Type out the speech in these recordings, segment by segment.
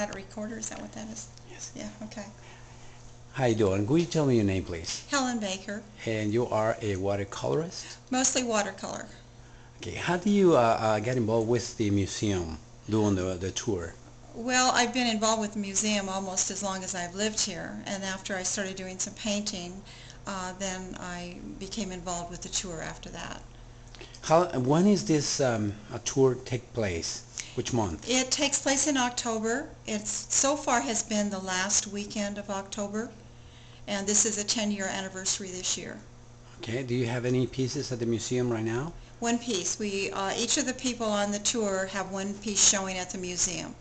that a recorder? Is that what that is? Yes. Yeah, okay. How you doing? Could you tell me your name, please? Helen Baker, And you are a watercolorist? mostly watercolor. Okay. How do you uh, uh, get involved with the museum doing the, the tour? Well, I've been involved with the museum almost as long as I've lived here, and after I started doing some painting, uh, then I became involved with the tour after that. How, when is this um, a tour take place? Which month? It takes place in October. It's so far has been the last weekend of October, and this is a 10-year anniversary this year. Okay. Do you have any pieces at the museum right now? One piece. We uh, each of the people on the tour have one piece showing at the museum.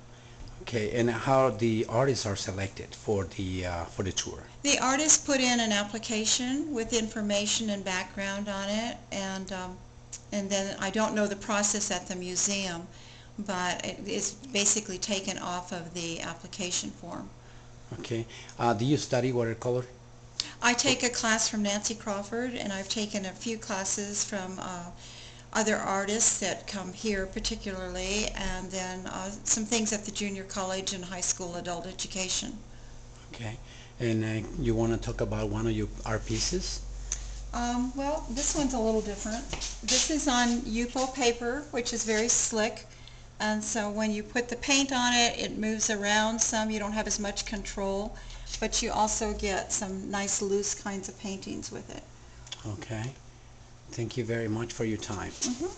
Okay. And how the artists are selected for the uh, for the tour? The artist put in an application with information and background on it, and um, and then I don't know the process at the museum, but it is basically taken off of the application form. Okay. Uh, do you study watercolor? I take a class from Nancy Crawford, and I've taken a few classes from uh, other artists that come here particularly, and then uh, some things at the junior college and high school adult education. Okay. And uh, you want to talk about one of your art pieces? Um, well, this one's a little different. This is on Yupo paper, which is very slick. And so when you put the paint on it, it moves around some. You don't have as much control, but you also get some nice loose kinds of paintings with it. Okay. Thank you very much for your time. Mhm.